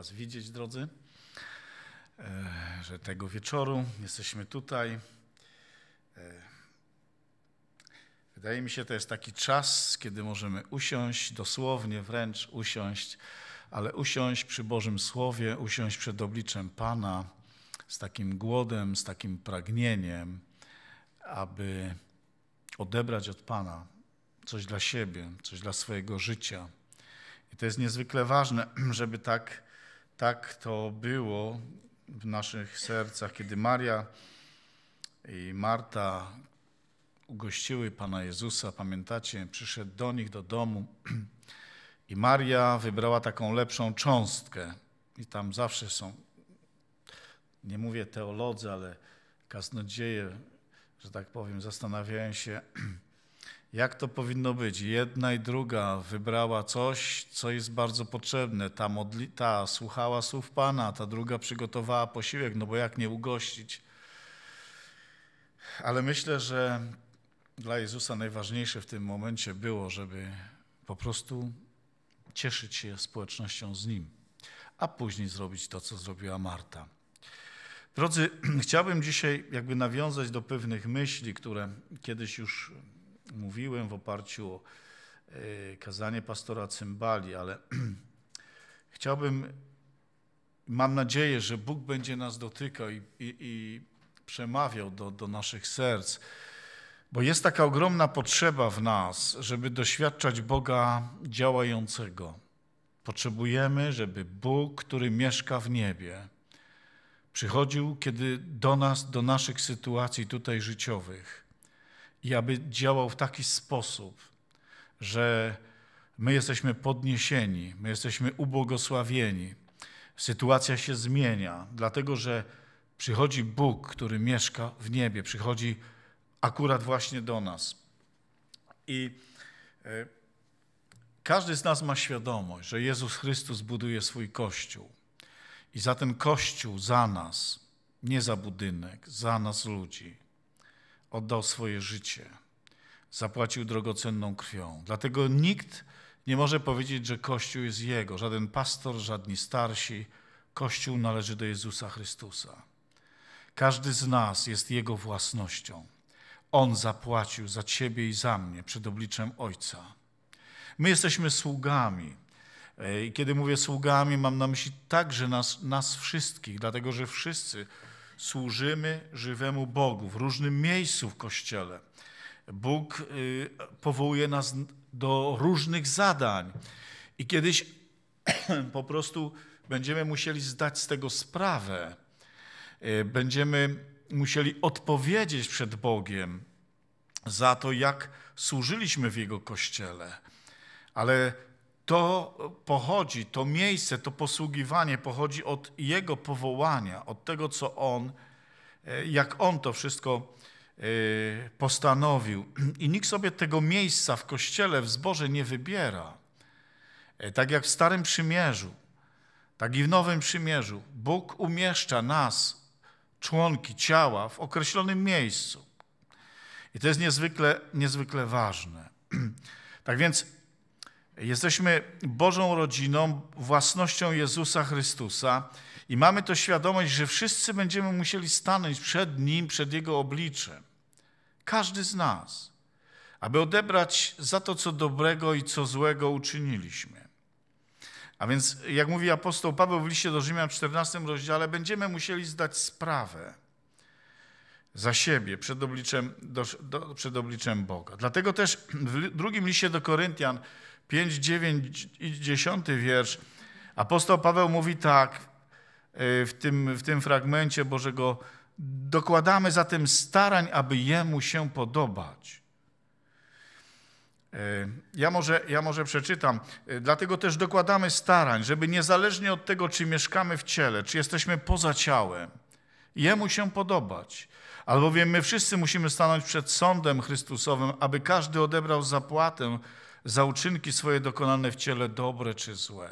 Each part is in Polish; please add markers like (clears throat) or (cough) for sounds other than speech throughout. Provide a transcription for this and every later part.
Was widzieć, drodzy, e, że tego wieczoru jesteśmy tutaj. E, wydaje mi się, to jest taki czas, kiedy możemy usiąść, dosłownie wręcz usiąść, ale usiąść przy Bożym Słowie, usiąść przed obliczem Pana z takim głodem, z takim pragnieniem, aby odebrać od Pana coś dla siebie, coś dla swojego życia i to jest niezwykle ważne, (clears throat) żeby tak, tak to było w naszych sercach, kiedy Maria i Marta ugościły Pana Jezusa, pamiętacie, przyszedł do nich do domu i Maria wybrała taką lepszą cząstkę. I tam zawsze są, nie mówię teolodzy, ale kaznodzieje, że tak powiem, zastanawiają się, (clears throat) jak to powinno być. Jedna i druga wybrała coś, co jest bardzo potrzebne. Ta, modli, ta słuchała słów Pana, ta druga przygotowała posiłek, no bo jak nie ugościć. Ale myślę, że dla Jezusa najważniejsze w tym momencie było, żeby po prostu cieszyć się społecznością z Nim, a później zrobić to, co zrobiła Marta. Drodzy, (clears throat) chciałbym dzisiaj jakby nawiązać do pewnych myśli, które kiedyś już mówiłem w oparciu o e, kazanie pastora Cymbali, ale (clears throat) chciałbym, mam nadzieję, że Bóg będzie nas dotykał i, i, i przemawiał do, do naszych serc, bo jest taka ogromna potrzeba w nas, żeby doświadczać Boga działającego. Potrzebujemy, żeby Bóg, który mieszka w niebie, przychodził kiedy do nas, do naszych sytuacji tutaj życiowych i aby działał w taki sposób, że my jesteśmy podniesieni, my jesteśmy ubłogosławieni. Sytuacja się zmienia, dlatego że przychodzi Bóg, który mieszka w niebie, przychodzi akurat właśnie do nas. I e, każdy z nas ma świadomość, że Jezus Chrystus buduje swój kościół. I za ten kościół, za nas, nie za budynek, za nas ludzi, oddał swoje życie, zapłacił drogocenną krwią. Dlatego nikt nie może powiedzieć, że Kościół jest Jego, żaden pastor, żadni starsi. Kościół należy do Jezusa Chrystusa. Każdy z nas jest Jego własnością. On zapłacił za Ciebie i za mnie przed obliczem Ojca. My jesteśmy sługami. E, I kiedy mówię sługami, mam na myśli także nas, nas wszystkich, dlatego że wszyscy służymy żywemu Bogu w różnym miejscu w Kościele. Bóg y, powołuje nas do różnych zadań i kiedyś (clears throat) po prostu będziemy musieli zdać z tego sprawę. Y, będziemy musieli odpowiedzieć przed Bogiem za to, jak służyliśmy w Jego Kościele. Ale to pochodzi, to miejsce, to posługiwanie pochodzi od Jego powołania, od tego, co On, e, jak On to wszystko e, postanowił. I nikt sobie tego miejsca w kościele, w zborze nie wybiera. E, tak jak w Starym Przymierzu, tak i w Nowym Przymierzu. Bóg umieszcza nas, członki ciała, w określonym miejscu. I to jest niezwykle, niezwykle ważne. (clears throat) Tak więc Jesteśmy Bożą rodziną, własnością Jezusa Chrystusa i mamy to świadomość, że wszyscy będziemy musieli stanąć przed Nim, przed Jego obliczem. Każdy z nas, aby odebrać za to, co dobrego i co złego uczyniliśmy. A więc, jak mówi apostoł Paweł w liście do Rzymian w 14 rozdziale, będziemy musieli zdać sprawę za siebie przed obliczem, do, do, przed obliczem Boga. Dlatego też w drugim liście do Koryntian 5, 9 i 10 wiersz, apostoł Paweł mówi tak e, w tym, w tym fragmencie Bożego, dokładamy zatem starań, aby Jemu się podobać. E, ja może, ja może przeczytam. E, dlatego też dokładamy starań, żeby niezależnie od tego, czy mieszkamy w ciele, czy jesteśmy poza ciałem, Jemu się podobać. Albowiem my wszyscy musimy stanąć przed sądem Chrystusowym, aby każdy odebrał zapłatę za uczynki swoje dokonane w ciele, dobre czy złe.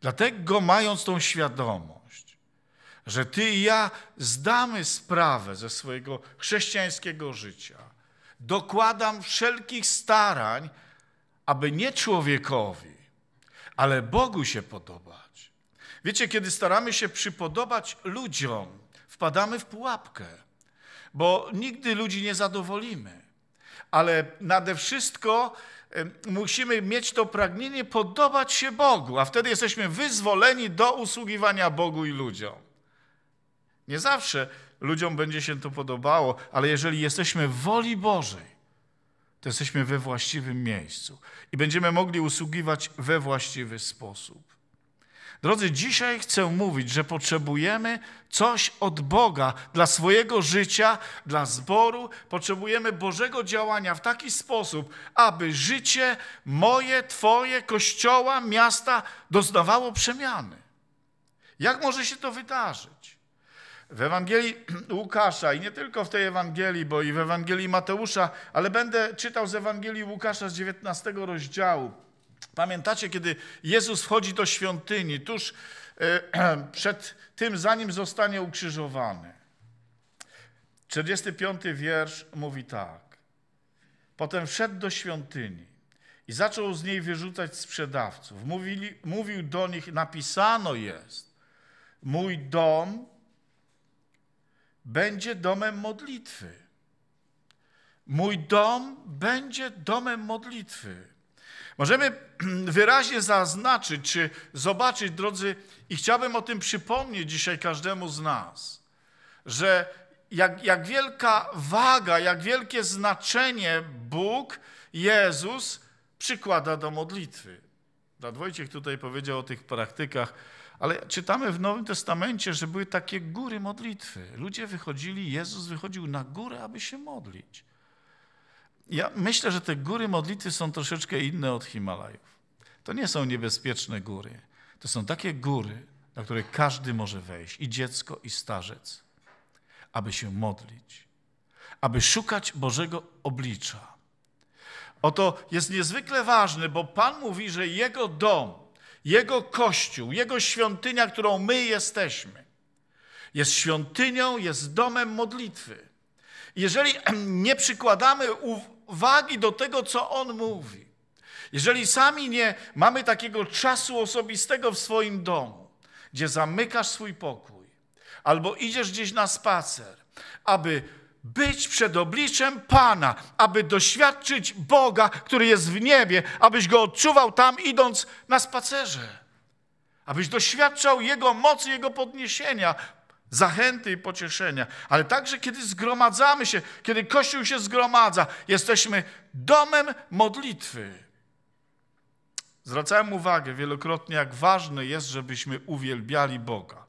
Dlatego, mając tą świadomość, że Ty i ja zdamy sprawę ze swojego chrześcijańskiego życia, dokładam wszelkich starań, aby nie człowiekowi, ale Bogu się podobać. Wiecie, kiedy staramy się przypodobać ludziom, wpadamy w pułapkę, bo nigdy ludzi nie zadowolimy. Ale nade wszystko musimy mieć to pragnienie podobać się Bogu, a wtedy jesteśmy wyzwoleni do usługiwania Bogu i ludziom. Nie zawsze ludziom będzie się to podobało, ale jeżeli jesteśmy w woli Bożej, to jesteśmy we właściwym miejscu i będziemy mogli usługiwać we właściwy sposób. Drodzy, dzisiaj chcę mówić, że potrzebujemy coś od Boga dla swojego życia, dla zboru. Potrzebujemy Bożego działania w taki sposób, aby życie moje, Twoje, kościoła, miasta doznawało przemiany. Jak może się to wydarzyć? W Ewangelii Łukasza i nie tylko w tej Ewangelii, bo i w Ewangelii Mateusza, ale będę czytał z Ewangelii Łukasza z 19 rozdziału. Pamiętacie, kiedy Jezus wchodzi do świątyni, tuż e, (clears throat) przed tym, zanim zostanie ukrzyżowany. 45 wiersz mówi tak. Potem wszedł do świątyni i zaczął z niej wyrzucać sprzedawców. Mówili, mówił do nich, napisano jest, mój dom będzie domem modlitwy. Mój dom będzie domem modlitwy. Możemy (clears throat) wyraźnie zaznaczyć, czy zobaczyć, drodzy, i chciałbym o tym przypomnieć dzisiaj każdemu z nas, że jak, jak wielka waga, jak wielkie znaczenie Bóg, Jezus przykłada do modlitwy. Brat Wojciech tutaj powiedział o tych praktykach, ale czytamy w Nowym Testamencie, że były takie góry modlitwy. Ludzie wychodzili, Jezus wychodził na górę, aby się modlić. Ja myślę, że te góry modlitwy są troszeczkę inne od Himalajów. To nie są niebezpieczne góry. To są takie góry, na które każdy może wejść, i dziecko, i starzec, aby się modlić, aby szukać Bożego oblicza. Oto jest niezwykle ważne, bo Pan mówi, że Jego dom, Jego kościół, Jego świątynia, którą my jesteśmy, jest świątynią, jest domem modlitwy. Jeżeli (clears throat) nie przykładamy uwagi do tego, co On mówi, jeżeli sami nie mamy takiego czasu osobistego w swoim domu, gdzie zamykasz swój pokój, albo idziesz gdzieś na spacer, aby być przed obliczem Pana, aby doświadczyć Boga, który jest w niebie, abyś go odczuwał tam, idąc na spacerze, abyś doświadczał Jego mocy, Jego podniesienia, zachęty i pocieszenia, ale także kiedy zgromadzamy się, kiedy Kościół się zgromadza, jesteśmy domem modlitwy. Zwracałem uwagę wielokrotnie, jak ważne jest, żebyśmy uwielbiali Boga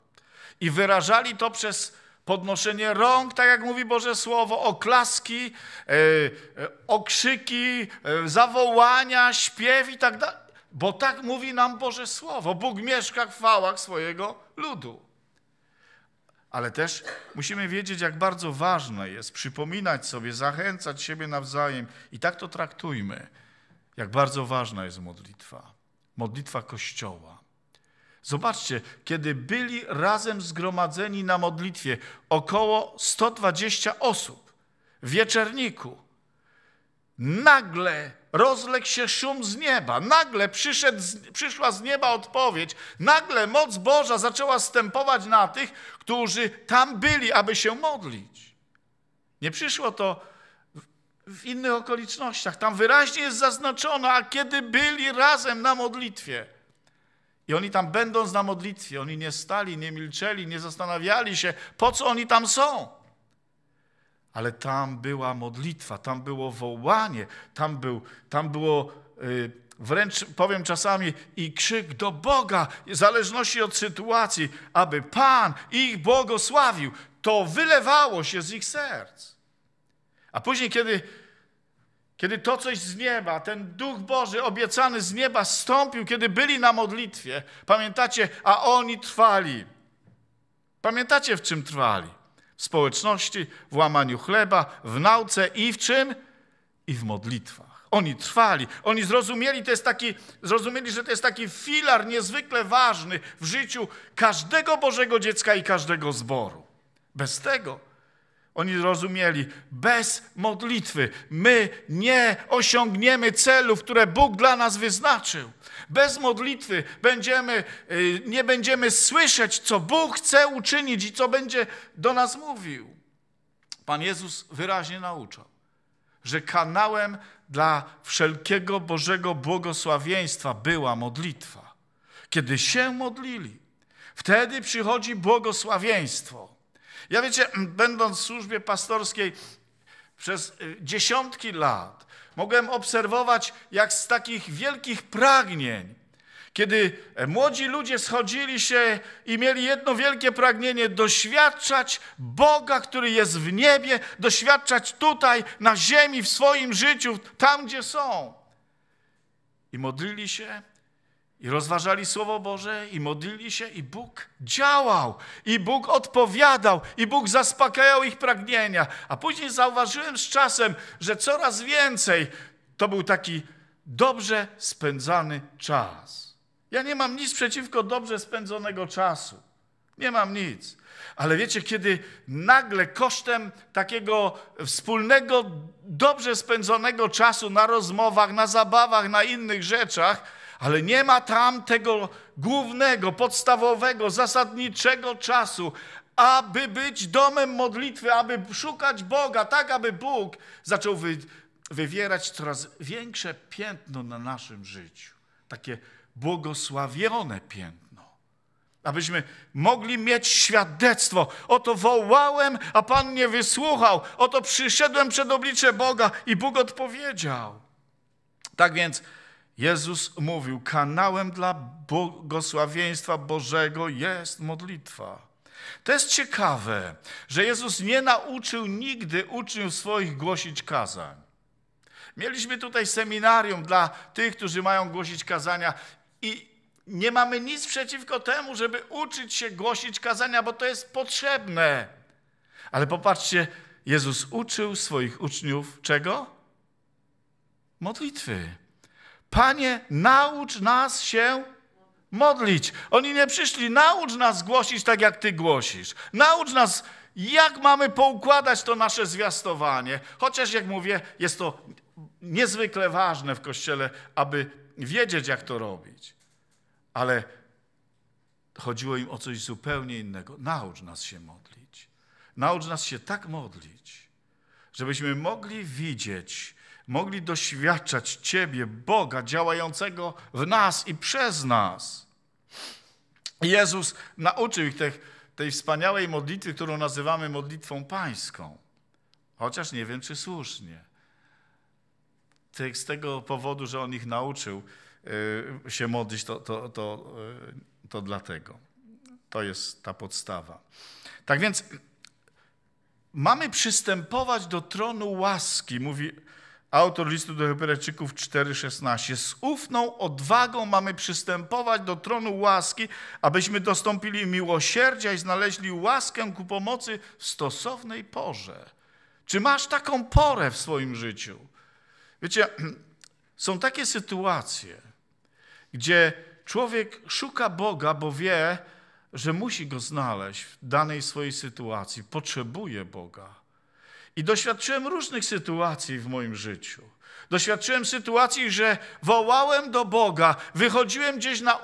i wyrażali to przez podnoszenie rąk, tak jak mówi Boże Słowo, oklaski, e, e, okrzyki, e, zawołania, śpiew i tak dalej. Bo tak mówi nam Boże Słowo. Bóg mieszka w chwałach swojego ludu. Ale też musimy wiedzieć, jak bardzo ważne jest przypominać sobie, zachęcać siebie nawzajem i tak to traktujmy, jak bardzo ważna jest modlitwa. Modlitwa Kościoła. Zobaczcie, kiedy byli razem zgromadzeni na modlitwie około 120 osób w wieczerniku, nagle rozległ się szum z nieba, nagle przyszła z nieba odpowiedź, nagle moc Boża zaczęła stępować na tych, którzy tam byli, aby się modlić. Nie przyszło to w innych okolicznościach. Tam wyraźnie jest zaznaczone, a kiedy byli razem na modlitwie. I oni tam będąc na modlitwie, oni nie stali, nie milczeli, nie zastanawiali się, po co oni tam są. Ale tam była modlitwa, tam było wołanie, tam, był, tam było yy, wręcz, powiem czasami, i krzyk do Boga, w zależności od sytuacji, aby Pan ich błogosławił. To wylewało się z ich serc. A później, kiedy kiedy to coś z nieba, ten Duch Boży obiecany z nieba stąpił, kiedy byli na modlitwie, pamiętacie, a oni trwali. Pamiętacie, w czym trwali? W społeczności, w łamaniu chleba, w nauce i w czym? I w modlitwach. Oni trwali, oni zrozumieli, to jest taki, zrozumieli, że to jest taki filar niezwykle ważny w życiu każdego Bożego dziecka i każdego zboru. Bez tego Oni rozumieli, bez modlitwy my nie osiągniemy celów, które Bóg dla nas wyznaczył. Bez modlitwy będziemy, y, nie będziemy słyszeć, co Bóg chce uczynić i co będzie do nas mówił. Pan Jezus wyraźnie nauczał, że kanałem dla wszelkiego Bożego błogosławieństwa była modlitwa. Kiedy się modlili, wtedy przychodzi błogosławieństwo. Ja wiecie, będąc w służbie pastorskiej przez y, dziesiątki lat, mogłem obserwować, jak z takich wielkich pragnień, kiedy młodzi ludzie schodzili się i mieli jedno wielkie pragnienie doświadczać Boga, który jest w niebie, doświadczać tutaj, na ziemi, w swoim życiu, tam gdzie są. I modlili się i rozważali Słowo Boże i modlili się i Bóg działał i Bóg odpowiadał i Bóg zaspokajał ich pragnienia. A później zauważyłem z czasem, że coraz więcej to był taki dobrze spędzany czas. Ja nie mam nic przeciwko dobrze spędzonego czasu. Nie mam nic. Ale wiecie, kiedy nagle kosztem takiego wspólnego, dobrze spędzonego czasu na rozmowach, na zabawach, na innych rzeczach, ale nie ma tam tego głównego, podstawowego, zasadniczego czasu, aby być domem modlitwy, aby szukać Boga, tak aby Bóg zaczął wy, wywierać coraz większe piętno na naszym życiu. Takie błogosławione piętno. Abyśmy mogli mieć świadectwo. Oto wołałem, a Pan mnie wysłuchał. Oto przyszedłem przed oblicze Boga i Bóg odpowiedział. Tak więc Jezus mówił, kanałem dla błogosławieństwa Bożego jest modlitwa. To jest ciekawe, że Jezus nie nauczył nigdy uczniów swoich głosić kazań. Mieliśmy tutaj seminarium dla tych, którzy mają głosić kazania i nie mamy nic przeciwko temu, żeby uczyć się głosić kazania, bo to jest potrzebne. Ale popatrzcie, Jezus uczył swoich uczniów czego? Modlitwy. Panie, naucz nas się modlić. Oni nie przyszli, naucz nas głosić tak, jak Ty głosisz. Naucz nas, jak mamy poukładać to nasze zwiastowanie. Chociaż, jak mówię, jest to niezwykle ważne w Kościele, aby wiedzieć, jak to robić. Ale chodziło im o coś zupełnie innego. Naucz nas się modlić. Naucz nas się tak modlić, żebyśmy mogli widzieć, mogli doświadczać Ciebie, Boga działającego w nas i przez nas. Jezus nauczył ich tej, tej wspaniałej modlitwy, którą nazywamy modlitwą pańską. Chociaż nie wiem, czy słusznie. Z tego powodu, że on ich nauczył y, się modlić, to, to, to, y, to dlatego. To jest ta podstawa. Tak więc mamy przystępować do tronu łaski, mówi Autor listu do Hebrajczyków 4,16. Z ufną odwagą mamy przystępować do tronu łaski, abyśmy dostąpili miłosierdzia i znaleźli łaskę ku pomocy w stosownej porze. Czy masz taką porę w swoim życiu? Wiecie, (clears throat) są takie sytuacje, gdzie człowiek szuka Boga, bo wie, że musi go znaleźć w danej swojej sytuacji, potrzebuje Boga. I doświadczyłem różnych sytuacji w moim życiu. Doświadczyłem sytuacji, że wołałem do Boga, wychodziłem gdzieś na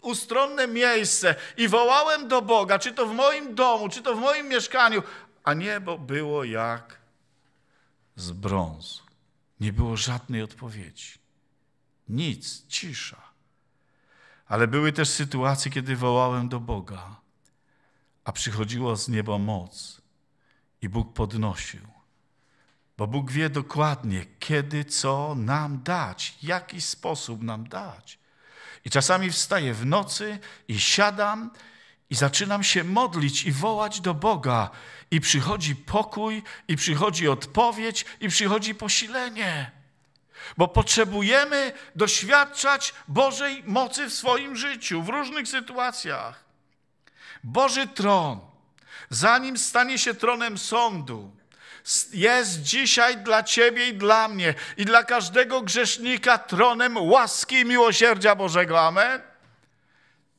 ustronne miejsce i wołałem do Boga, czy to w moim domu, czy to w moim mieszkaniu, a niebo było jak z brązu. Nie było żadnej odpowiedzi. Nic, cisza. Ale były też sytuacje, kiedy wołałem do Boga, a przychodziła z nieba moc i Bóg podnosił. Bo Bóg wie dokładnie, kiedy co nam dać, jaki sposób nam dać. I czasami wstaję w nocy i siadam i zaczynam się modlić i wołać do Boga. I przychodzi pokój, i przychodzi odpowiedź, i przychodzi posilenie. Bo potrzebujemy doświadczać Bożej mocy w swoim życiu, w różnych sytuacjach. Boży tron, zanim stanie się tronem sądu, jest dzisiaj dla Ciebie i dla mnie i dla każdego grzesznika tronem łaski i miłosierdzia Bożego. Amen.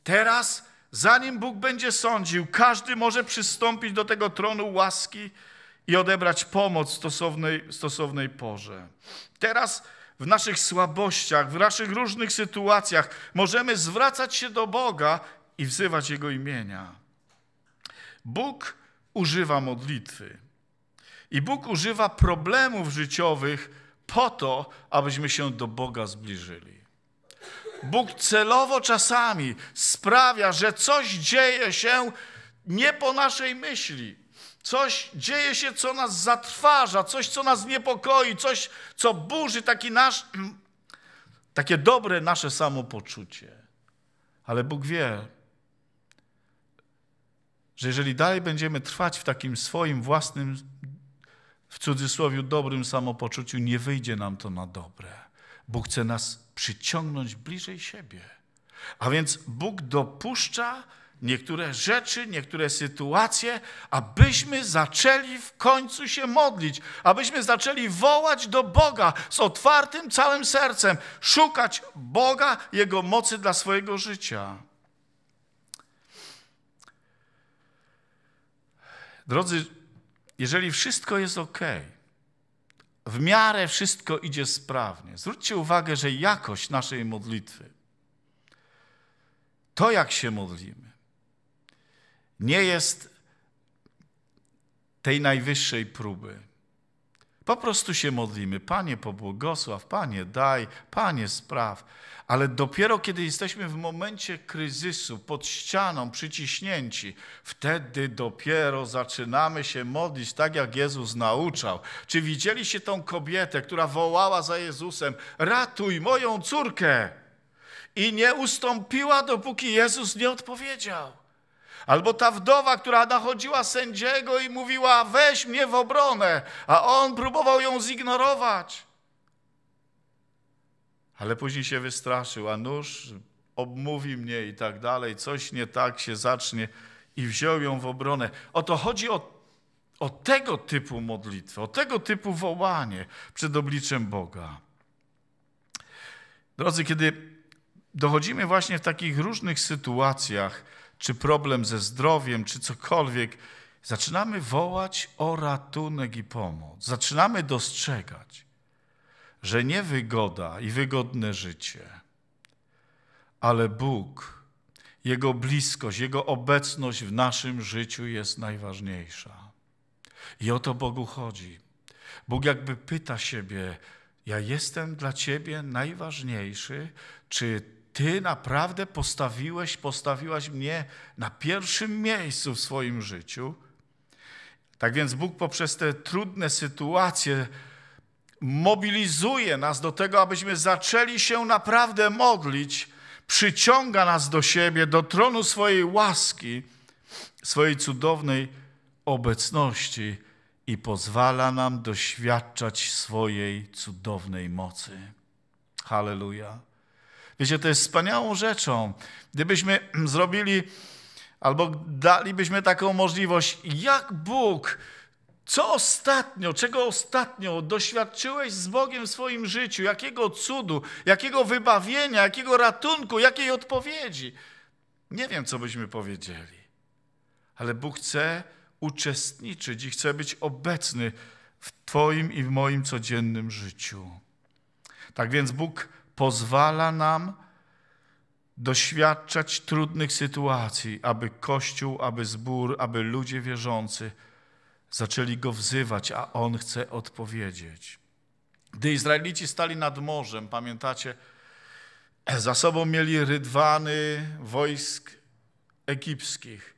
Teraz, zanim Bóg będzie sądził, każdy może przystąpić do tego tronu łaski i odebrać pomoc w stosownej, stosownej porze. Teraz w naszych słabościach, w naszych różnych sytuacjach możemy zwracać się do Boga i wzywać Jego imienia. Bóg używa modlitwy. I Bóg używa problemów życiowych po to, abyśmy się do Boga zbliżyli. Bóg celowo czasami sprawia, że coś dzieje się nie po naszej myśli. Coś dzieje się, co nas zatrważa, coś, co nas niepokoi, coś, co burzy taki nasz, (clears throat) takie dobre nasze samopoczucie. Ale Bóg wie, że jeżeli dalej będziemy trwać w takim swoim własnym, w cudzysłowie, dobrym samopoczuciu, nie wyjdzie nam to na dobre. Bóg chce nas przyciągnąć bliżej siebie. A więc Bóg dopuszcza niektóre rzeczy, niektóre sytuacje, abyśmy zaczęli w końcu się modlić, abyśmy zaczęli wołać do Boga z otwartym całym sercem, szukać Boga, Jego mocy dla swojego życia. Drodzy, jeżeli wszystko jest ok, w miarę wszystko idzie sprawnie, zwróćcie uwagę, że jakość naszej modlitwy, to jak się modlimy, nie jest tej najwyższej próby. Po prostu się modlimy. Panie, pobłogosław, Panie, daj, Panie, spraw. Ale dopiero kiedy jesteśmy w momencie kryzysu, pod ścianą, przyciśnięci, wtedy dopiero zaczynamy się modlić tak, jak Jezus nauczał. Czy widzieliście tą kobietę, która wołała za Jezusem: Ratuj moją córkę! I nie ustąpiła, dopóki Jezus nie odpowiedział. Albo ta wdowa, która nachodziła sędziego i mówiła: Weź mnie w obronę, a on próbował ją zignorować. Ale później się wystraszył, a nóż obmówi mnie i tak dalej, coś nie tak się zacznie i wziął ją w obronę. Oto chodzi o, o tego typu modlitwę, o tego typu wołanie przed obliczem Boga. Drodzy, kiedy dochodzimy właśnie w takich różnych sytuacjach, czy problem ze zdrowiem, czy cokolwiek, zaczynamy wołać o ratunek i pomoc. Zaczynamy dostrzegać, że nie wygoda i wygodne życie, ale Bóg, Jego bliskość, Jego obecność w naszym życiu jest najważniejsza. I o to Bogu chodzi. Bóg jakby pyta siebie: Ja jestem dla Ciebie najważniejszy, czy ty naprawdę postawiłeś, postawiłaś mnie na pierwszym miejscu w swoim życiu. Tak więc Bóg poprzez te trudne sytuacje mobilizuje nas do tego, abyśmy zaczęli się naprawdę modlić, przyciąga nas do siebie, do tronu swojej łaski, swojej cudownej obecności i pozwala nam doświadczać swojej cudownej mocy. Hallelujah. Wiecie, to jest wspaniałą rzeczą. Gdybyśmy (clears throat) zrobili albo dalibyśmy taką możliwość, jak Bóg, co ostatnio, czego ostatnio doświadczyłeś z Bogiem w swoim życiu, jakiego cudu, jakiego wybawienia, jakiego ratunku, jakiej odpowiedzi. Nie wiem, co byśmy powiedzieli, ale Bóg chce uczestniczyć i chce być obecny w Twoim i w moim codziennym życiu. Tak więc Bóg pozwala nam doświadczać trudnych sytuacji, aby Kościół, aby zbór, aby ludzie wierzący zaczęli go wzywać, a on chce odpowiedzieć. Gdy Izraelici stali nad morzem, pamiętacie, za sobą mieli rydwany wojsk egipskich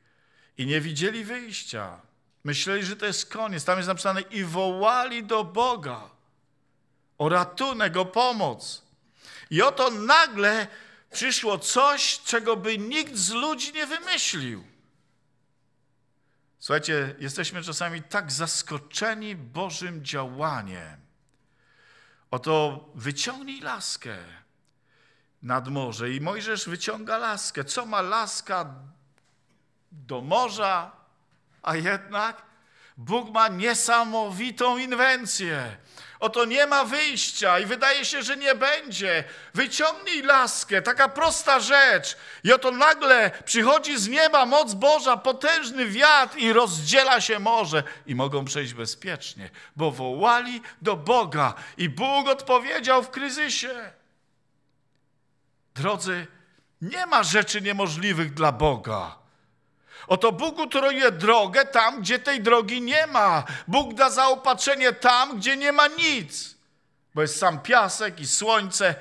i nie widzieli wyjścia. Myśleli, że to jest koniec. Tam jest napisane i wołali do Boga o ratunek, o pomoc. I oto nagle przyszło coś, czego by nikt z ludzi nie wymyślił. Słuchajcie, jesteśmy czasami tak zaskoczeni Bożym działaniem. Oto wyciągnij laskę nad morze i Mojżesz wyciąga laskę. Co ma laska do morza, a jednak Bóg ma niesamowitą inwencję. Oto nie ma wyjścia i wydaje się, że nie będzie. Wyciągnij laskę, taka prosta rzecz. I oto nagle przychodzi z nieba moc Boża, potężny wiatr i rozdziela się morze i mogą przejść bezpiecznie, bo wołali do Boga i Bóg odpowiedział w kryzysie. Drodzy, nie ma rzeczy niemożliwych dla Boga. Oto Bóg utruje drogę tam, gdzie tej drogi nie ma. Bóg da zaopatrzenie tam, gdzie nie ma nic. Bo jest sam piasek i słońce.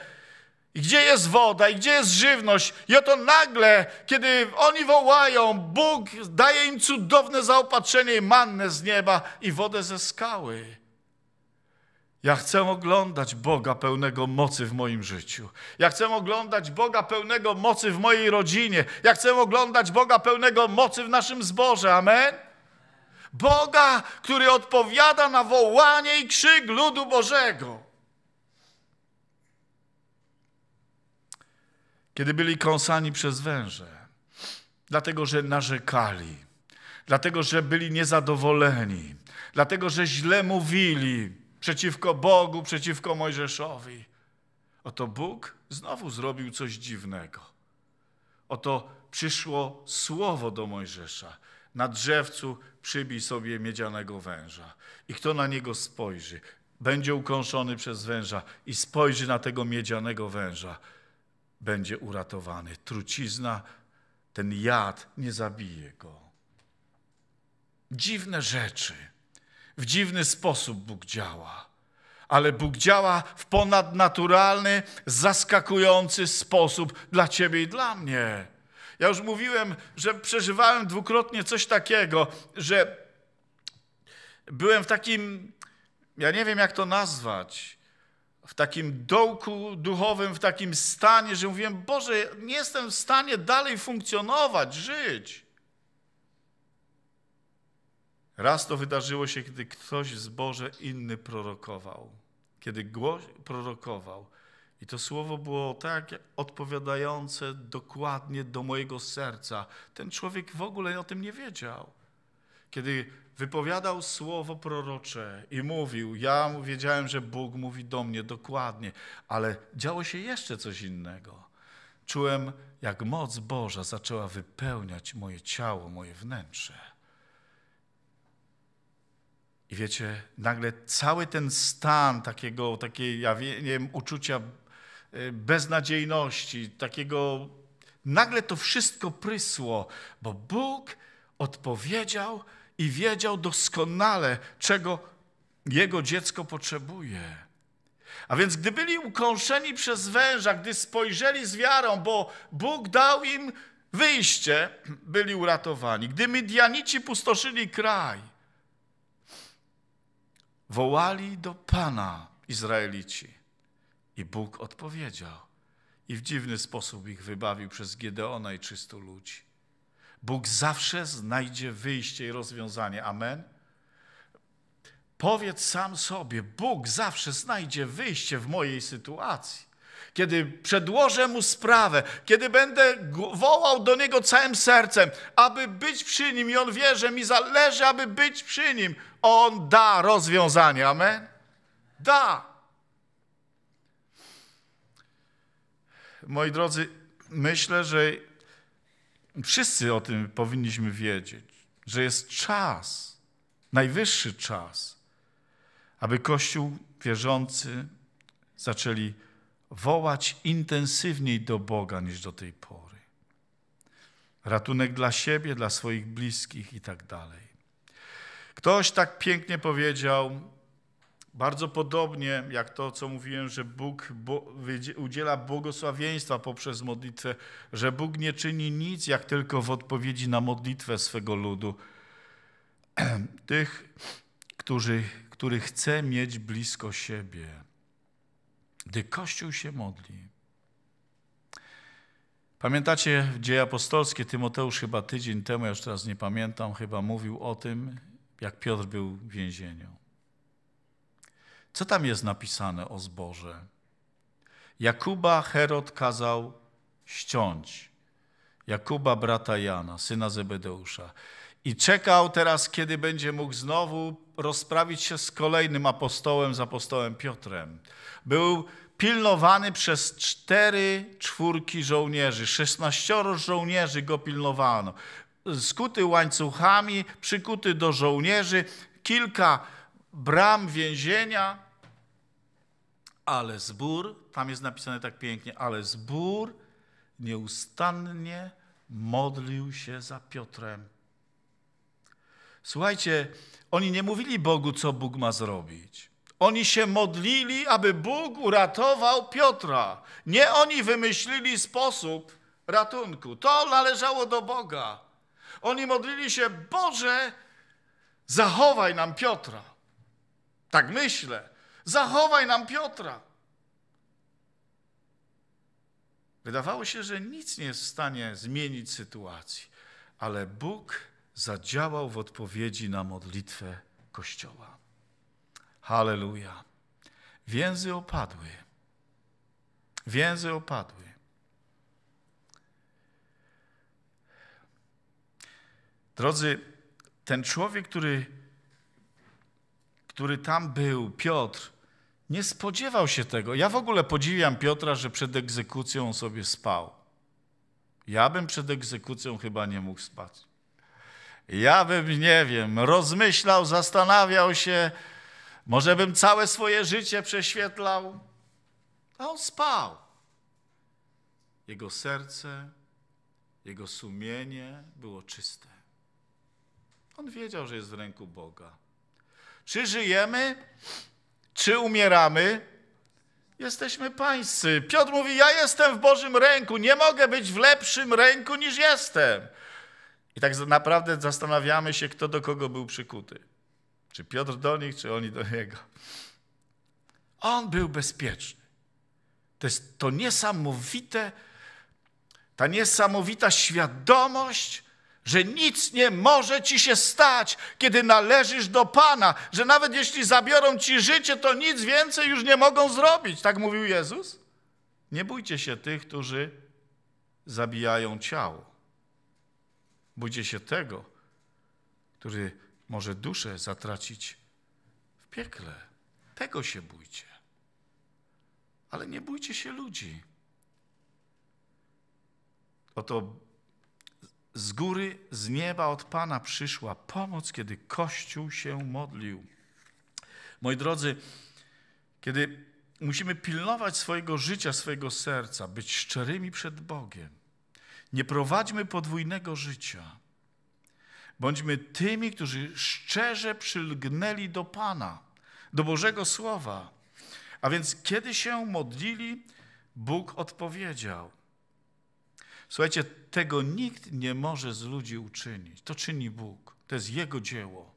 I gdzie jest woda, i gdzie jest żywność. I oto nagle, kiedy oni wołają, Bóg daje im cudowne zaopatrzenie i mannę z nieba i wodę ze skały. Ja chcę oglądać Boga pełnego mocy w moim życiu. Ja chcę oglądać Boga pełnego mocy w mojej rodzinie. Ja chcę oglądać Boga pełnego mocy w naszym zborze. Amen? Boga, który odpowiada na wołanie i krzyk ludu Bożego. Kiedy byli kąsani przez węże, dlatego że narzekali, dlatego że byli niezadowoleni, dlatego że źle mówili, przeciwko Bogu, przeciwko Mojżeszowi. Oto Bóg znowu zrobił coś dziwnego. Oto przyszło słowo do Mojżesza. Na drzewcu przybij sobie miedzianego węża. I kto na niego spojrzy, będzie ukąszony przez węża i spojrzy na tego miedzianego węża, będzie uratowany. Trucizna, ten jad nie zabije go. Dziwne rzeczy. W dziwny sposób Bóg działa. Ale Bóg działa w ponadnaturalny, zaskakujący sposób dla ciebie i dla mnie. Ja już mówiłem, że przeżywałem dwukrotnie coś takiego, że byłem w takim, ja nie wiem jak to nazwać, w takim dołku duchowym, w takim stanie, że mówiłem, Boże, nie jestem w stanie dalej funkcjonować, żyć. Raz to wydarzyło się, kiedy ktoś w zborze inny prorokował. Kiedy głoś, prorokował. I to słowo było tak odpowiadające dokładnie do mojego serca. Ten człowiek w ogóle o tym nie wiedział. Kiedy wypowiadał słowo prorocze i mówił, ja wiedziałem, że Bóg mówi do mnie dokładnie, ale działo się jeszcze coś innego. Czułem, jak moc Boża zaczęła wypełniać moje ciało, moje wnętrze. I wiecie, nagle cały ten stan takiego, takiej, ja wiem, uczucia e, beznadziejności, takiego, nagle to wszystko prysło, bo Bóg odpowiedział i wiedział doskonale, czego jego dziecko potrzebuje. A więc gdy byli ukąszeni przez węża, gdy spojrzeli z wiarą, bo Bóg dał im wyjście, byli uratowani. Gdy Midianici pustoszyli kraj, Wołali do Pana Izraelici i Bóg odpowiedział. I w dziwny sposób ich wybawił przez Gedeona i 300 ludzi. Bóg zawsze znajdzie wyjście i rozwiązanie. Amen. Powiedz sam sobie, Bóg zawsze znajdzie wyjście w mojej sytuacji. Kiedy przedłożę mu sprawę, kiedy będę wołał do niego całym sercem, aby być przy nim, i on wie, że mi zależy, aby być przy nim, on da rozwiązanie. Amen? Da. Moi drodzy, myślę, że wszyscy o tym powinniśmy wiedzieć, że jest czas, najwyższy czas, aby Kościół wierzący zaczęli wołać intensywniej do Boga niż do tej pory. Ratunek dla siebie, dla swoich bliskich i tak dalej. Ktoś tak pięknie powiedział, bardzo podobnie jak to, co mówiłem, że Bóg udziela błogosławieństwa poprzez modlitwę, że Bóg nie czyni nic, jak tylko w odpowiedzi na modlitwę swego ludu. (clears throat) Tych, którzy, których chce mieć blisko siebie. Gdy Kościół się modli. Pamiętacie dzieje apostolskie? Tymoteusz chyba tydzień temu, ja już teraz nie pamiętam, chyba mówił o tym, jak Piotr był w więzieniu. Co tam jest napisane o zboże? Jakuba Herod kazał ściąć. Jakuba, brata Jana, syna Zebedeusza. I czekał teraz, kiedy będzie mógł znowu rozprawić się z kolejnym apostołem, z apostołem Piotrem. Był pilnowany przez cztery czwórki żołnierzy. Szesnaścioro żołnierzy go pilnowano. Skuty łańcuchami, przykuty do żołnierzy, kilka bram więzienia, ale zbór, tam jest napisane tak pięknie, ale zbór nieustannie modlił się za Piotrem. Słuchajcie, oni nie mówili Bogu, co Bóg ma zrobić. Oni się modlili, aby Bóg uratował Piotra. Nie oni wymyślili sposób ratunku. To należało do Boga. Oni modlili się, Boże, zachowaj nam Piotra. Tak myślę. Zachowaj nam Piotra. Wydawało się, że nic nie jest w stanie zmienić sytuacji, ale Bóg zadziałał w odpowiedzi na modlitwę Kościoła. Halleluja. Więzy opadły. Więzy opadły. Drodzy, ten człowiek, który, który tam był, Piotr, nie spodziewał się tego. Ja w ogóle podziwiam Piotra, że przed egzekucją sobie spał. Ja bym przed egzekucją chyba nie mógł spać. Ja bym, nie wiem, rozmyślał, zastanawiał się, może bym całe swoje życie prześwietlał. A on spał. Jego serce, jego sumienie było czyste. On wiedział, że jest w ręku Boga. Czy żyjemy, czy umieramy, jesteśmy pańscy. Piotr mówi: Ja jestem w Bożym ręku, nie mogę być w lepszym ręku niż jestem. I tak naprawdę zastanawiamy się, kto do kogo był przykuty. Czy Piotr do nich, czy oni do niego. On był bezpieczny. To jest to niesamowite, ta niesamowita świadomość, że nic nie może ci się stać, kiedy należysz do Pana, że nawet jeśli zabiorą ci życie, to nic więcej już nie mogą zrobić. Tak mówił Jezus. Nie bójcie się tych, którzy zabijają ciało. Bójcie się tego, który może duszę zatracić w piekle. Tego się bójcie. Ale nie bójcie się ludzi. Oto z góry, z nieba od Pana przyszła pomoc, kiedy Kościół się modlił. Moi drodzy, kiedy musimy pilnować swojego życia, swojego serca, być szczerymi przed Bogiem, nie prowadźmy podwójnego życia. Bądźmy tymi, którzy szczerze przylgnęli do Pana, do Bożego Słowa. A więc kiedy się modlili, Bóg odpowiedział. Słuchajcie, tego nikt nie może z ludzi uczynić. To czyni Bóg. To jest Jego dzieło.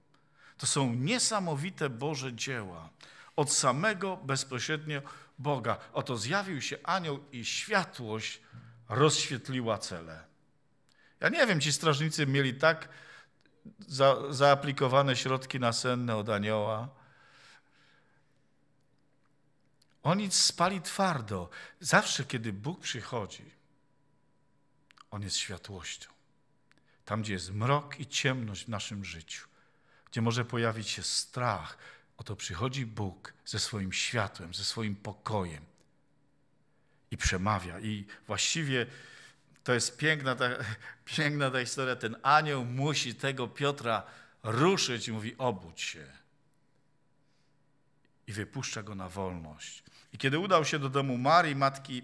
To są niesamowite Boże dzieła. Od samego bezpośrednio Boga. Oto zjawił się anioł i światłość rozświetliła cele. Ja nie wiem, ci strażnicy mieli tak za, zaaplikowane środki nasenne od anioła. Oni spali twardo. Zawsze, kiedy Bóg przychodzi, On jest światłością. Tam, gdzie jest mrok i ciemność w naszym życiu, gdzie może pojawić się strach, oto przychodzi Bóg ze swoim światłem, ze swoim pokojem i przemawia. I właściwie to jest piękna ta, (laughs) piękna ta historia. Ten anioł musi tego Piotra ruszyć i mówi: obudź się. I wypuszcza go na wolność. I kiedy udał się do domu Marii, matki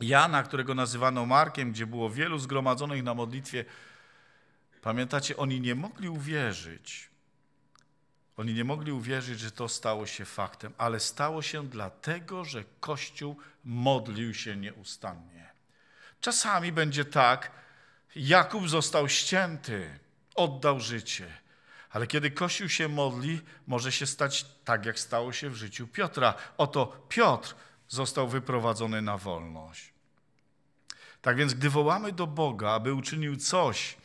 Jana, którego nazywano Markiem, gdzie było wielu zgromadzonych na modlitwie, pamiętacie, oni nie mogli uwierzyć. Oni nie mogli uwierzyć, że to stało się faktem, ale stało się dlatego, że Kościół modlił się nieustannie. Czasami będzie tak, Jakub został ścięty, oddał życie. Ale kiedy Kościół się modli, może się stać tak, jak stało się w życiu Piotra. Oto Piotr został wyprowadzony na wolność. Tak więc, gdy wołamy do Boga, aby uczynił coś,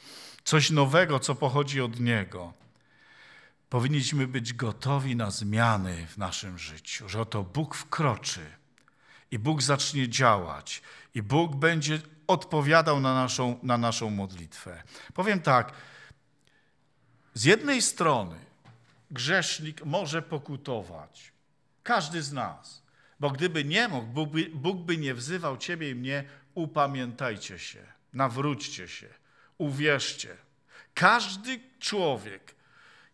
coś nowego, co pochodzi od Niego, powinniśmy być gotowi na zmiany w naszym życiu, że oto Bóg wkroczy i Bóg zacznie działać i Bóg będzie odpowiadał na naszą, na naszą modlitwę. Powiem tak, z jednej strony grzesznik może pokutować, każdy z nas, bo gdyby nie mógł, Bóg by, Bóg by nie wzywał ciebie i mnie, upamiętajcie się, nawróćcie się, uwierzcie. Każdy człowiek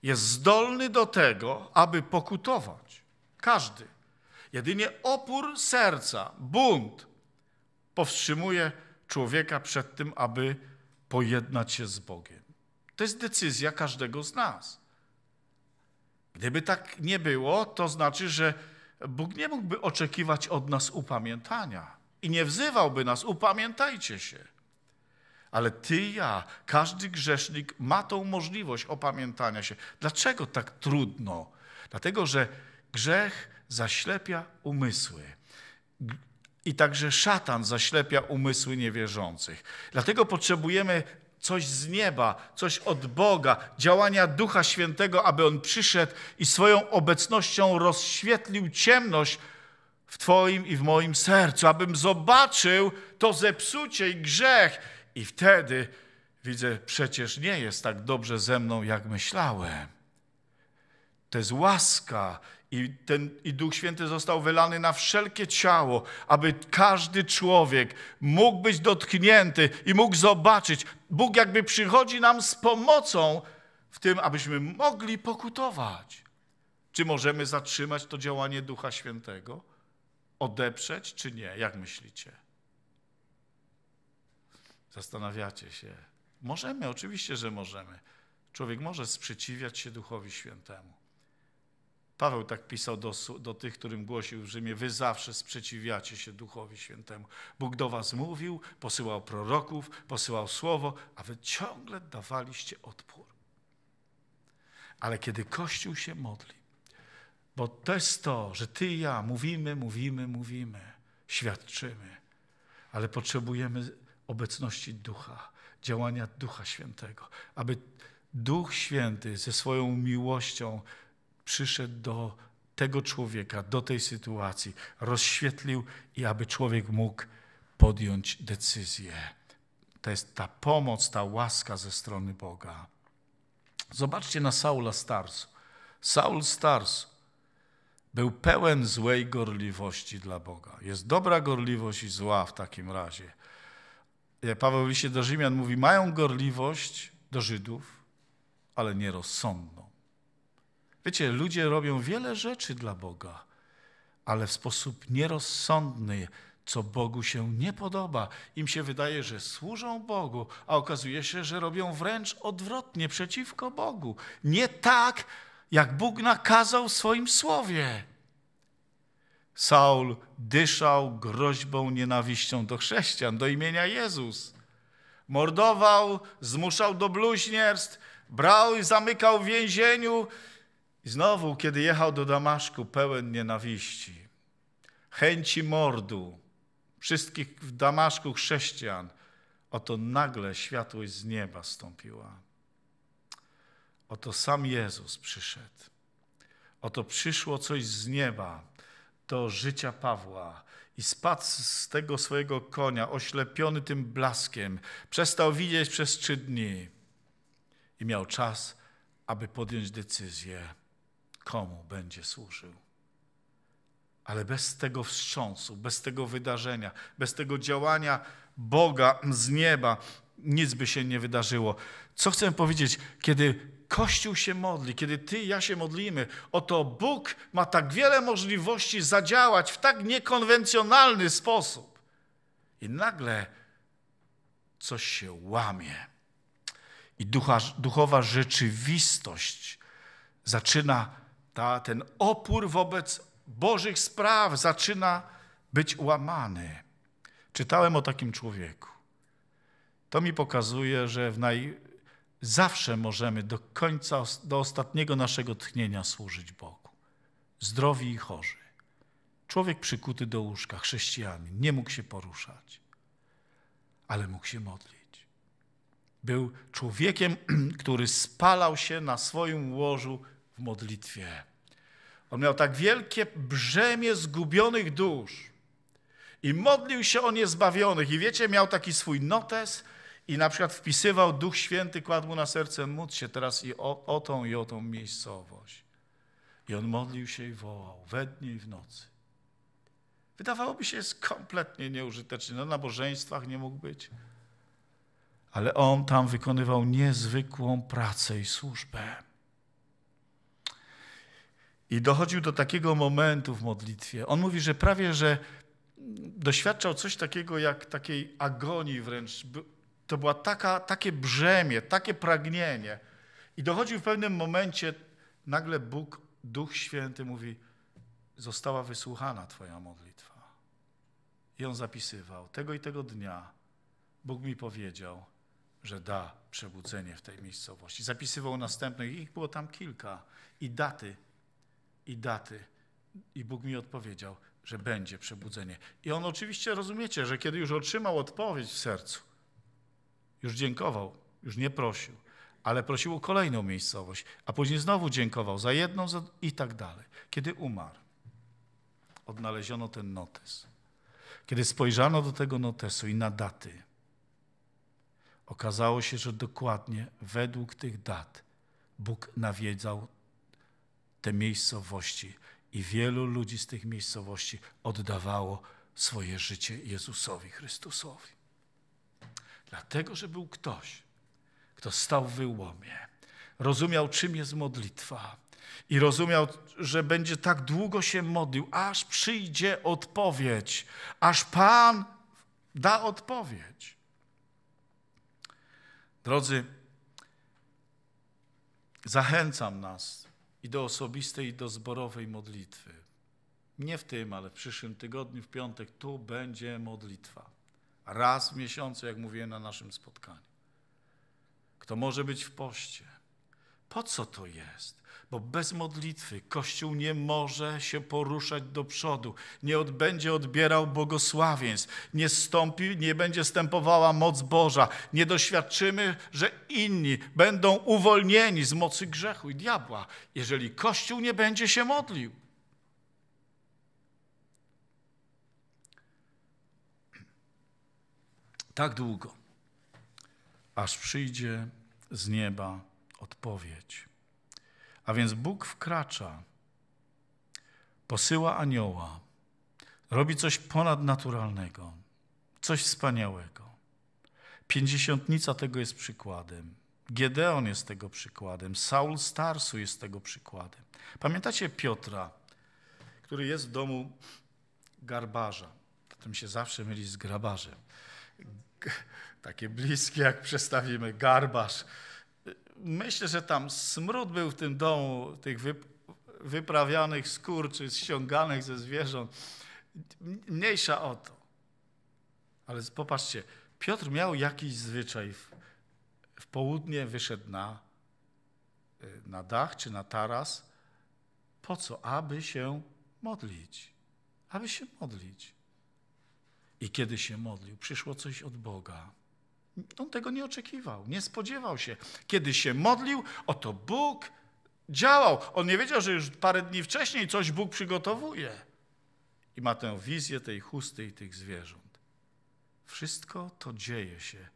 jest zdolny do tego, aby pokutować. Każdy. Jedynie opór serca, bunt powstrzymuje człowieka przed tym, aby pojednać się z Bogiem. To jest decyzja każdego z nas. Gdyby tak nie było, to znaczy, że Bóg nie mógłby oczekiwać od nas upamiętania i nie wzywałby nas, upamiętajcie się. Ale ty i ja, każdy grzesznik ma tą możliwość opamiętania się. Dlaczego tak trudno? Dlatego, że grzech zaślepia umysły. I także szatan zaślepia umysły niewierzących. Dlatego potrzebujemy coś z nieba, coś od Boga, działania Ducha Świętego, aby On przyszedł i swoją obecnością rozświetlił ciemność w Twoim i w moim sercu, abym zobaczył to zepsucie i grzech. I wtedy widzę, przecież nie jest tak dobrze ze mną, jak myślałem. To jest łaska i, ten, I Duch Święty został wylany na wszelkie ciało, aby każdy człowiek mógł być dotknięty i mógł zobaczyć. Bóg jakby przychodzi nam z pomocą w tym, abyśmy mogli pokutować. Czy możemy zatrzymać to działanie Ducha Świętego? Odeprzeć, czy nie? Jak myślicie? Zastanawiacie się. Możemy, oczywiście, że możemy. Człowiek może sprzeciwiać się Duchowi Świętemu. Paweł tak pisał do, do tych, którym głosił w Rzymie, wy zawsze sprzeciwiacie się Duchowi Świętemu. Bóg do was mówił, posyłał proroków, posyłał słowo, a wy ciągle dawaliście odpór. Ale kiedy Kościół się modli, bo to jest to, że ty i ja mówimy, mówimy, mówimy, świadczymy, ale potrzebujemy obecności Ducha, działania Ducha Świętego, aby Duch Święty ze swoją miłością przyszedł do tego człowieka, do tej sytuacji, rozświetlił i aby człowiek mógł podjąć decyzję. To jest ta pomoc, ta łaska ze strony Boga. Zobaczcie na Saula Starsu. Saul Stars był pełen złej gorliwości dla Boga. Jest dobra gorliwość i zła w takim razie. Paweł w liście do Rzymian mówi, mają gorliwość do Żydów, ale nierozsądną. Wiecie, ludzie robią wiele rzeczy dla Boga, ale w sposób nierozsądny, co Bogu się nie podoba. Im się wydaje, że służą Bogu, a okazuje się, że robią wręcz odwrotnie, przeciwko Bogu. Nie tak, jak Bóg nakazał w swoim słowie. Saul dyszał groźbą, nienawiścią do chrześcijan, do imienia Jezus. Mordował, zmuszał do bluźnierstw, brał i zamykał w więzieniu i znowu, kiedy jechał do Damaszku, pełen nienawiści, chęci mordu wszystkich w Damaszku chrześcijan, oto nagle światłość z nieba stąpiła. Oto sam Jezus przyszedł. Oto przyszło coś z nieba do życia Pawła i spadł z tego swojego konia, oślepiony tym blaskiem. Przestał widzieć przez trzy dni i miał czas, aby podjąć decyzję komu będzie służył. Ale bez tego wstrząsu, bez tego wydarzenia, bez tego działania Boga z nieba, nic by się nie wydarzyło. Co chcę powiedzieć? Kiedy Kościół się modli, kiedy ty i ja się modlimy, oto Bóg ma tak wiele możliwości zadziałać w tak niekonwencjonalny sposób. I nagle coś się łamie. I ducha, duchowa rzeczywistość zaczyna ta, ten opór wobec Bożych spraw zaczyna być łamany. Czytałem o takim człowieku. To mi pokazuje, że w naj... zawsze możemy do końca, do ostatniego naszego tchnienia służyć Bogu. Zdrowi i chorzy. Człowiek przykuty do łóżka, chrześcijanin, nie mógł się poruszać, ale mógł się modlić. Był człowiekiem, (clears throat) który spalał się na swoim łożu w modlitwie. On miał tak wielkie brzemię zgubionych dusz i modlił się o niezbawionych. I wiecie, miał taki swój notes i na przykład wpisywał Duch Święty, kładł mu na serce, módl się teraz i o, o tą i o tą miejscowość. I on modlił się i wołał we dnie i w nocy. Wydawałoby się, jest kompletnie nieużyteczny. No, na nabożeństwach nie mógł być. Ale on tam wykonywał niezwykłą pracę i służbę. I dochodził do takiego momentu w modlitwie. On mówi, że prawie, że doświadczał coś takiego jak takiej agonii wręcz. To było takie brzemię, takie pragnienie. I dochodził w pewnym momencie, nagle Bóg, Duch Święty mówi, została wysłuchana Twoja modlitwa. I on zapisywał, tego i tego dnia Bóg mi powiedział, że da przebudzenie w tej miejscowości. Zapisywał następne, ich było tam kilka, i daty, i daty. I Bóg mi odpowiedział, że będzie przebudzenie. I on oczywiście, rozumiecie, że kiedy już otrzymał odpowiedź w sercu, już dziękował, już nie prosił, ale prosił o kolejną miejscowość, a później znowu dziękował za jedną za... i tak dalej. Kiedy umarł, odnaleziono ten notes. Kiedy spojrzano do tego notesu i na daty, okazało się, że dokładnie według tych dat Bóg nawiedzał te miejscowości i wielu ludzi z tych miejscowości oddawało swoje życie Jezusowi Chrystusowi. Dlatego, że był ktoś, kto stał w wyłomie, rozumiał, czym jest modlitwa i rozumiał, że będzie tak długo się modlił, aż przyjdzie odpowiedź, aż Pan da odpowiedź. Drodzy, zachęcam nas i do osobistej, i do zborowej modlitwy. Nie w tym, ale w przyszłym tygodniu, w piątek, tu będzie modlitwa. Raz w miesiącu, jak mówiłem na naszym spotkaniu. Kto może być w poście? Po co to jest? Bo bez modlitwy Kościół nie może się poruszać do przodu, nie będzie odbierał błogosławieństw, nie stąpi, nie będzie stępowała moc Boża, nie doświadczymy, że inni będą uwolnieni z mocy grzechu i diabła, jeżeli Kościół nie będzie się modlił. Tak długo, aż przyjdzie z nieba odpowiedź. A więc Bóg wkracza, posyła anioła, robi coś ponadnaturalnego, coś wspaniałego. Pięćdziesiątnica tego jest przykładem. Gedeon jest tego przykładem. Saul Starsu jest tego przykładem. Pamiętacie Piotra, który jest w domu garbarza. Potem się zawsze myli z grabarzem. Takie bliskie, jak przestawimy, garbarz myślę, że tam smród był w tym domu, tych wyprawianych skór, czy ściąganych ze zwierząt. Mniejsza o to. Ale popatrzcie, Piotr miał jakiś zwyczaj. W, w południe wyszedł na, na dach czy na taras. Po co? Aby się modlić. Aby się modlić. I kiedy się modlił, przyszło coś od Boga. On tego nie oczekiwał, nie spodziewał się. Kiedy się modlił, oto Bóg działał. On nie wiedział, że już parę dni wcześniej coś Bóg przygotowuje. I ma tę wizję tej chusty i tych zwierząt. Wszystko to dzieje się,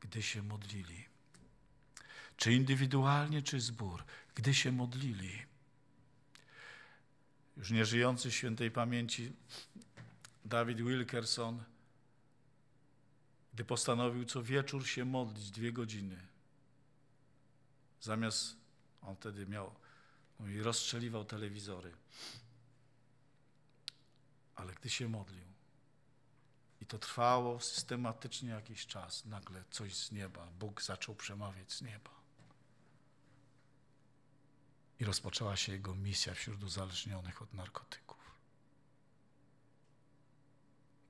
gdy się modlili. Czy indywidualnie, czy zbór, gdy się modlili. Już nieżyjący świętej pamięci David Wilkerson gdy postanowił co wieczór się modlić dwie godziny. Zamiast, on wtedy miał, i rozstrzeliwał telewizory. Ale gdy się modlił, i to trwało systematycznie jakiś czas, nagle coś z nieba, Bóg zaczął przemawiać z nieba. I rozpoczęła się jego misja wśród uzależnionych od narkotyków.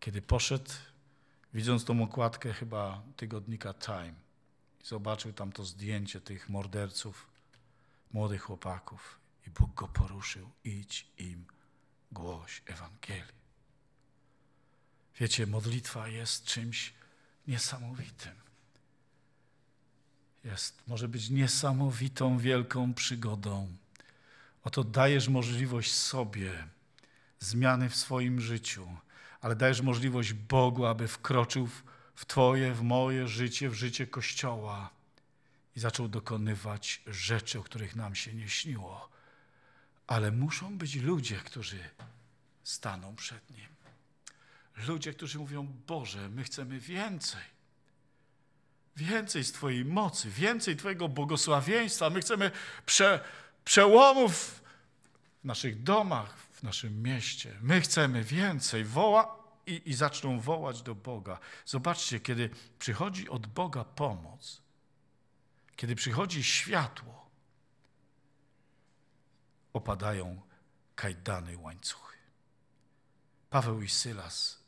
Kiedy poszedł widząc tą okładkę chyba tygodnika Time, zobaczył tam to zdjęcie tych morderców, młodych chłopaków i Bóg go poruszył. Idź im, głoś Ewangelii. Wiecie, modlitwa jest czymś niesamowitym. Jest, może być niesamowitą, wielką przygodą. Oto dajesz możliwość sobie zmiany w swoim życiu ale dajesz możliwość Bogu, aby wkroczył w, Twoje, w moje życie, w życie Kościoła i zaczął dokonywać rzeczy, o których nam się nie śniło. Ale muszą być ludzie, którzy staną przed Nim. Ludzie, którzy mówią: Boże, my chcemy więcej. Więcej z Twojej mocy, więcej Twojego błogosławieństwa. My chcemy prze, przełomów w naszych domach, w naszym mieście. My chcemy więcej. Woła i, i zaczną wołać do Boga. Zobaczcie, kiedy przychodzi od Boga pomoc, kiedy przychodzi światło, opadają kajdany łańcuchy. Paweł i Sylas,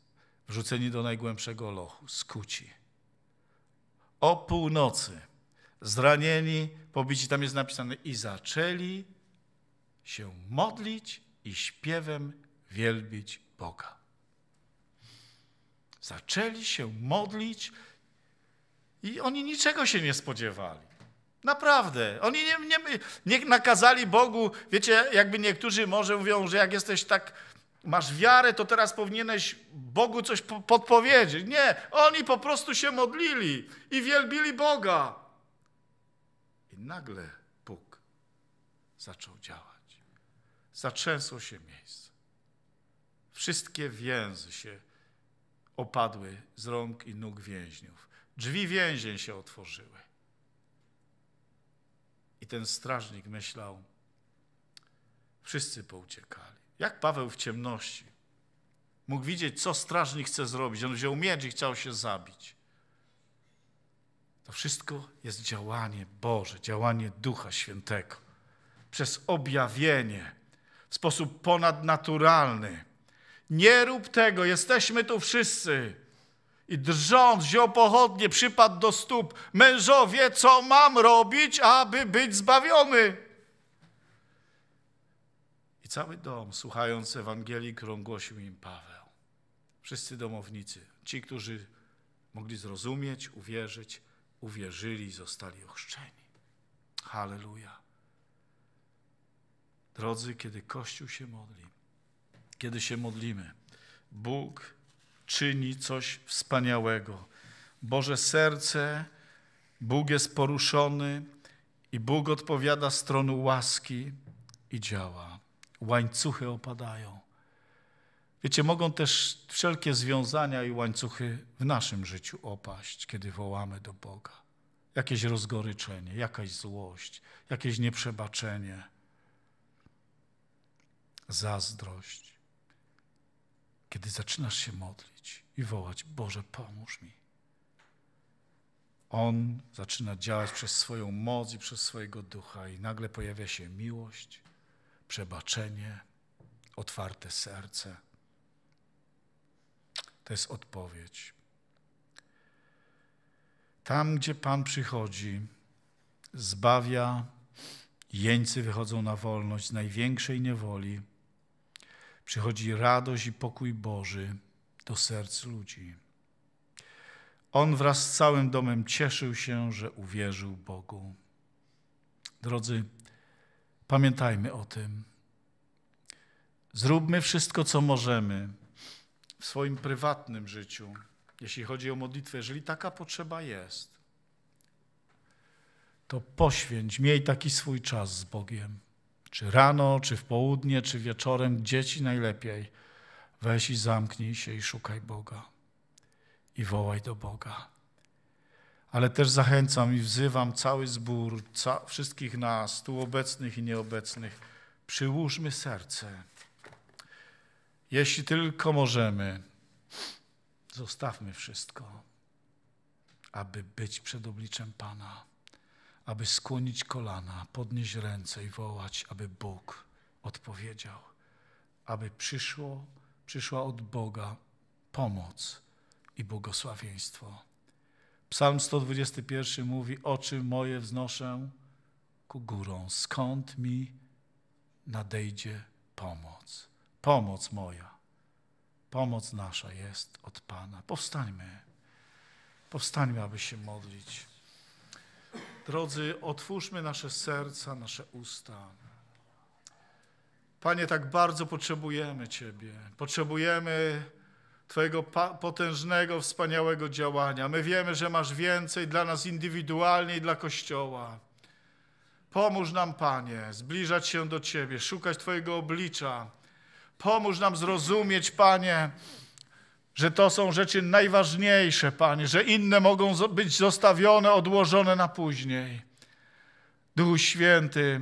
wrzuceni do najgłębszego lochu, skuci. O północy, zranieni, pobici, tam jest napisane, i zaczęli się modlić i śpiewem wielbić Boga. Zaczęli się modlić i oni niczego się nie spodziewali. Naprawdę. Oni nie, nie, nie nakazali Bogu, wiecie, jakby niektórzy może mówią, że jak jesteś tak, masz wiarę, to teraz powinieneś Bogu coś podpowiedzieć. Nie, oni po prostu się modlili i wielbili Boga. I nagle Bóg zaczął działać. Zatrzęsło się miejsce. Wszystkie więzy się opadły z rąk i nóg więźniów. Drzwi więzień się otworzyły. I ten strażnik myślał, wszyscy pouciekali. Jak Paweł w ciemności mógł widzieć, co strażnik chce zrobić. On wziął miecz i chciał się zabić. To wszystko jest działanie Boże, działanie Ducha Świętego. Przez objawienie w sposób ponadnaturalny. Nie rób tego, jesteśmy tu wszyscy. I drżąc, wziął pochodnie, przypadł do stóp. Mężowie, co mam robić, aby być zbawiony? I cały dom, słuchając Ewangelii, którą głosił im Paweł. Wszyscy domownicy, ci, którzy mogli zrozumieć, uwierzyć, uwierzyli i zostali ochrzczeni. Halleluja. Drodzy, kiedy Kościół się modli, kiedy się modlimy, Bóg czyni coś wspaniałego. Boże serce, Bóg jest poruszony i Bóg odpowiada stronu łaski i działa. Łańcuchy opadają. Wiecie, mogą też wszelkie związania i łańcuchy w naszym życiu opaść, kiedy wołamy do Boga. Jakieś rozgoryczenie, jakaś złość, jakieś nieprzebaczenie, zazdrość. Kiedy zaczynasz się modlić i wołać: Boże, pomóż mi. On zaczyna działać przez swoją moc i przez swojego ducha, i nagle pojawia się miłość, przebaczenie, otwarte serce. To jest odpowiedź. Tam, gdzie Pan przychodzi, zbawia, jeńcy wychodzą na wolność z największej niewoli przychodzi radość i pokój Boży do serc ludzi. On wraz z całym domem cieszył się, że uwierzył Bogu. Drodzy, pamiętajmy o tym. Zróbmy wszystko, co możemy w swoim prywatnym życiu, jeśli chodzi o modlitwę, jeżeli taka potrzeba jest, to poświęć, miej taki swój czas z Bogiem czy rano, czy w południe, czy wieczorem, dzieci najlepiej. Weź i zamknij się i szukaj Boga. I wołaj do Boga. Ale też zachęcam i wzywam cały zbór, ca wszystkich nas, tu obecnych i nieobecnych, przyłóżmy serce. Jeśli tylko możemy, zostawmy wszystko, aby być przed obliczem Pana aby skłonić kolana, podnieść ręce i wołać, aby Bóg odpowiedział, aby przyszło, przyszła od Boga pomoc i błogosławieństwo. Psalm 121 mówi: Oczy moje wznoszę ku górą, skąd mi nadejdzie pomoc. Pomoc moja, pomoc nasza jest od Pana. Powstańmy, powstańmy, aby się modlić. Drodzy, otwórzmy nasze serca, nasze usta. Panie, tak bardzo potrzebujemy Ciebie. Potrzebujemy Twojego potężnego, wspaniałego działania. My wiemy, że masz więcej dla nas indywidualnie i dla Kościoła. Pomóż nam, Panie, zbliżać się do Ciebie, szukać Twojego oblicza. Pomóż nam zrozumieć, Panie, że to są rzeczy najważniejsze, Panie, że inne mogą być zostawione, odłożone na później. Duchu Święty,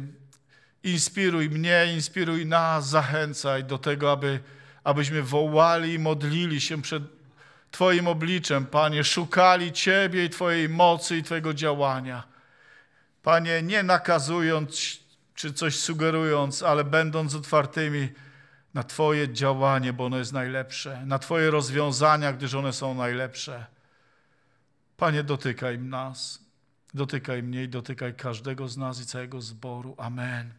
inspiruj mnie, inspiruj nas, zachęcaj do tego, aby, abyśmy wołali i modlili się przed Twoim obliczem, Panie, szukali Ciebie i Twojej mocy i Twojego działania. Panie, nie nakazując czy coś sugerując, ale będąc otwartymi na Twoje działanie, bo ono jest najlepsze, na Twoje rozwiązania, gdyż one są najlepsze. Panie, dotykaj nas, dotykaj mnie i dotykaj każdego z nas i całego zboru. Amen.